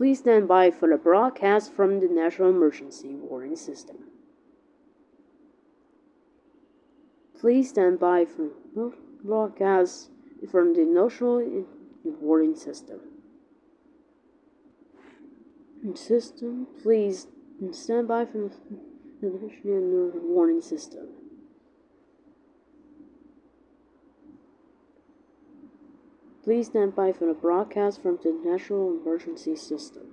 Please stand by for the broadcast from the National Emergency Warning System. Please stand by for the broadcast from the National Warning System. System, please stand by for the National Warning System. Please stand by for the broadcast from the National Emergency System.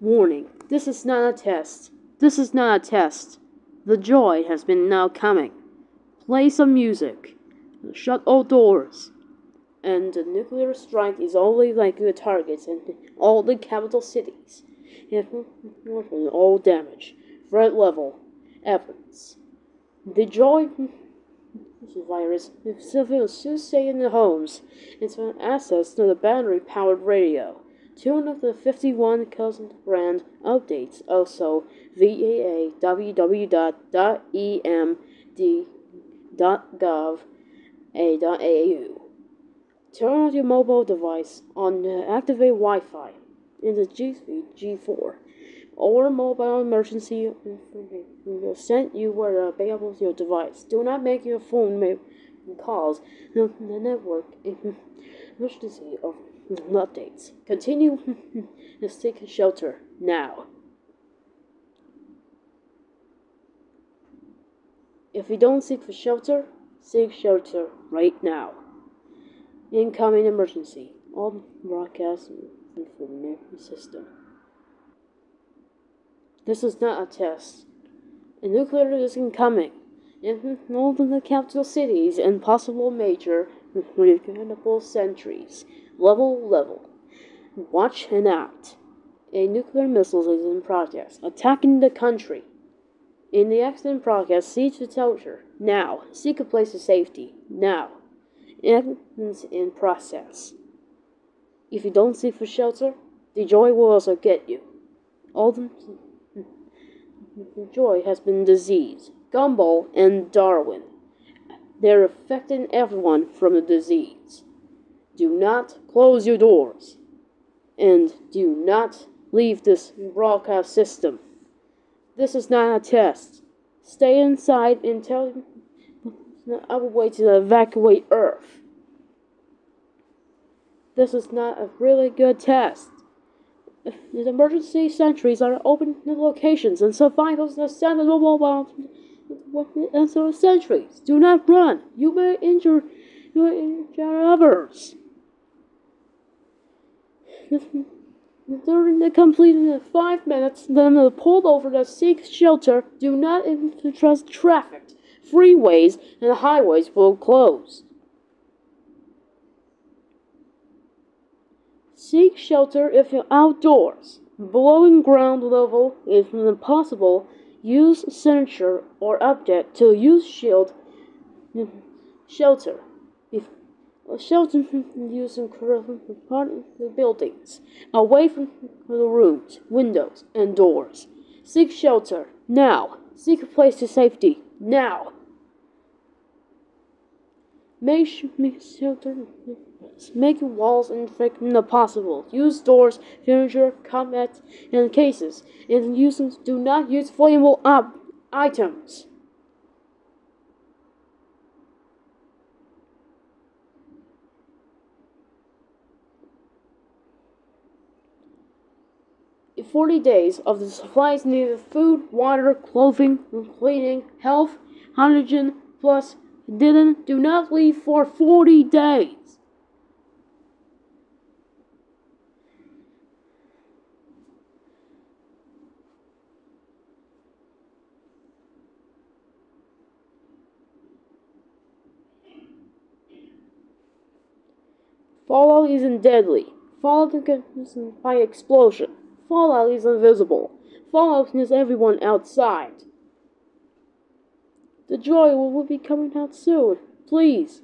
Warning, this is not a test. This is not a test. The joy has been now coming. Play some music. Shut all doors and the nuclear strike is only likely to target and all the capital cities. all damage, threat level, evidence. The joy virus civilians should stay in their homes and have access to the battery-powered radio. Two of the 51 cousin brand updates also VAA www.emd.gov.au. Turn on your mobile device on uh, activate Wi-Fi in the G Suite G4 or mobile emergency will send you where available your device. Do not make your phone make calls the network emergency of updates. Continue to seek shelter now. If you don't seek for shelter, seek shelter right now. Incoming emergency. All broadcasts from the system. This is not a test. A nuclear is incoming. In all of the capital cities and possible major regrettable centuries. Level level. Watch and act. A nuclear missile is in progress, attacking the country. In the accident progress, siege the shelter. Now. Seek a place of safety. Now evidence in process. If you don't seek for shelter, the joy will also get you. All the, the joy has been disease, Gumball and Darwin. They're affecting everyone from the disease. Do not close your doors. And do not leave this broadcast system. This is not a test. Stay inside until other way to evacuate Earth. This is not a really good test. The emergency sentries are open locations and survivors the mobile and so sentries. Do not run. You may injure, you may injure others. During the completion of five minutes, then the pulled over to seek shelter. Do not interrupt traffic freeways and highways will close. Seek shelter if you're outdoors. Below ground level is impossible. Use signature or object to use shield shelter. If shelter using part of the buildings, away from the rooms, windows, and doors. Seek shelter now. Seek a place to safety now. Make, make shelter. Make walls and the possible. Use doors, furniture, cabinets, and cases. And use do not use flammable uh, items. 40 days of the supplies needed food, water, clothing, cleaning, health, hydrogen, plus didn't do not leave for 40 days. Fallout isn't deadly. Fallout isn't by explosion. Fallout is invisible. Fallout is everyone outside. The joy will be coming out soon. Please.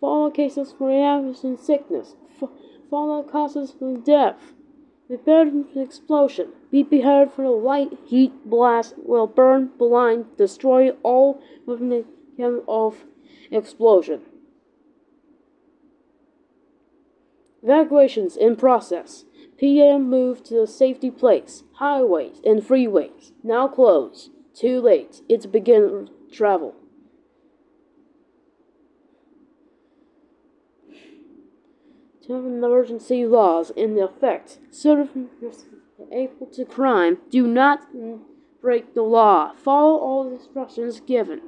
Fallout cases for illness and sickness. Fallout causes from death. Prepare for explosion. Be prepared for the light heat blast will burn, blind, destroy all within the count of explosion. Evacuations in process. PM moved to the safety place. Highways and freeways now closed. Too late. It's begin travel. emergency laws in effect. Citizens able to crime do not break the law. Follow all instructions given.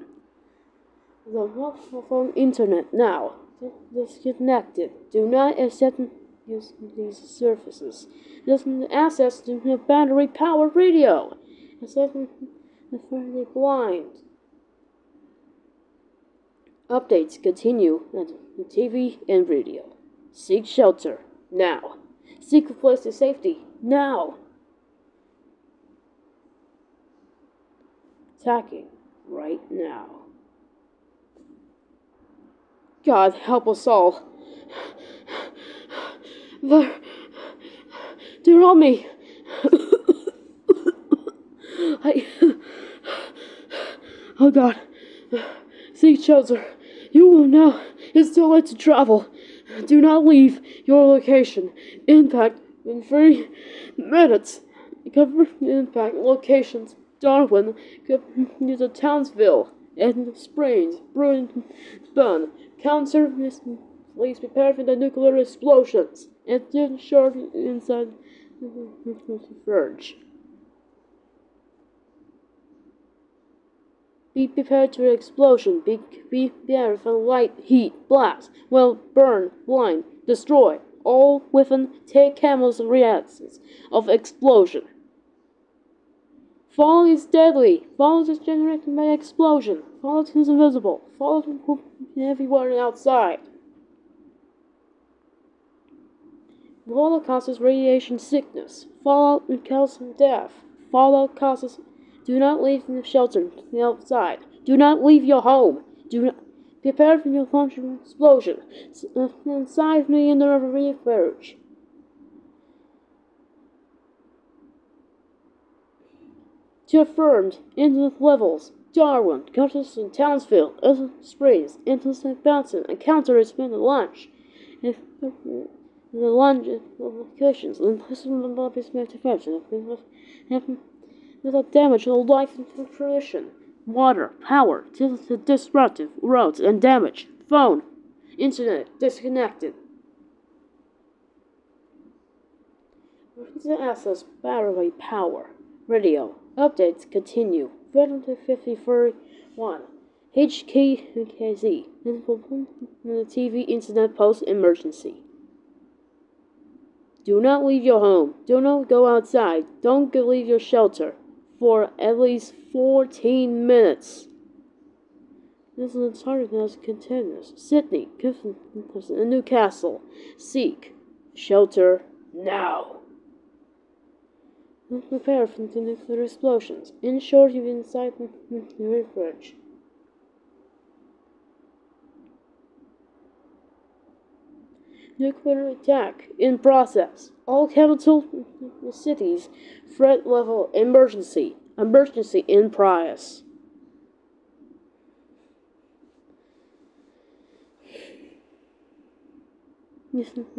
The mobile phone internet now disconnected. Do not accept use these services. Doesn't access to the battery powered radio. Access the fairly blind. Updates continue on the TV and radio. Seek shelter now. Seek a place of safety now. Attacking right now. God help us all. They're, they're on me. I. Oh God. Seek shelter. You will know it's too late to travel. Do not leave your location. Impact in three minutes. Cover impact locations. Darwin, to Townsville, and Springs, Bruin, Bun. Counter, please prepare for the nuclear explosions. And then short inside the verge. Be prepared to explosion. Be, be prepared for light, heat, blast, will burn, blind, destroy, all within take camels reactions of explosion. Fall is deadly. Fall is generated by explosion. Fall is invisible. Fall is everywhere outside. Fallout causes radiation sickness. Fallout causes death. Fallout causes do not leave the shelter the outside. Do not leave your home. Do not prepare for your functional explosion. Uh, inside me in the refuge. To affirmed into the levels. Darwin, Curtis, and Townsville, Elton Springs, into St. Benson, and counter has been the launch. If the launch locations and person of the manufacturing without damage to life and tradition. Water, power, disruptive, roads, and damage. Phone, internet, disconnected. Emergency access, battery power. Radio, updates continue. 5041. HKKZ, the TV internet post emergency. Do not leave your home. Do not go outside. Don't leave your shelter for at least 14 minutes. This is a target that continues. Sydney, and Newcastle. Seek shelter now. Prepare for the nuclear explosions. Ensure you inside the refuge. Nuclear attack in process. All capital cities threat level emergency. Emergency in progress.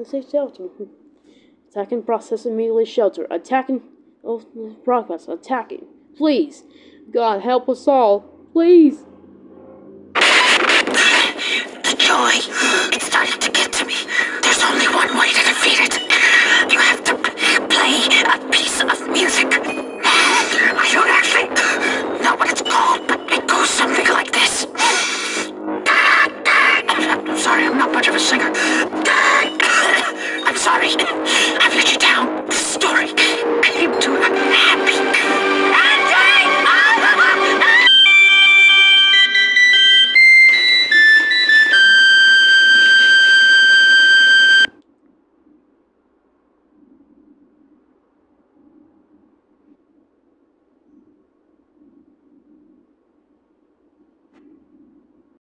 Say shelter. Attacking process immediately shelter. Attacking oh, progress. Attacking. Please. God help us all. Please. Joy